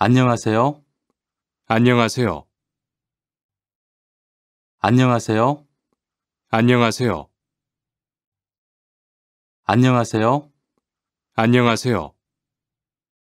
안녕하세요. 안녕하세요. 안녕하세요. 안녕하세요. 안녕하세요. 안녕하세요.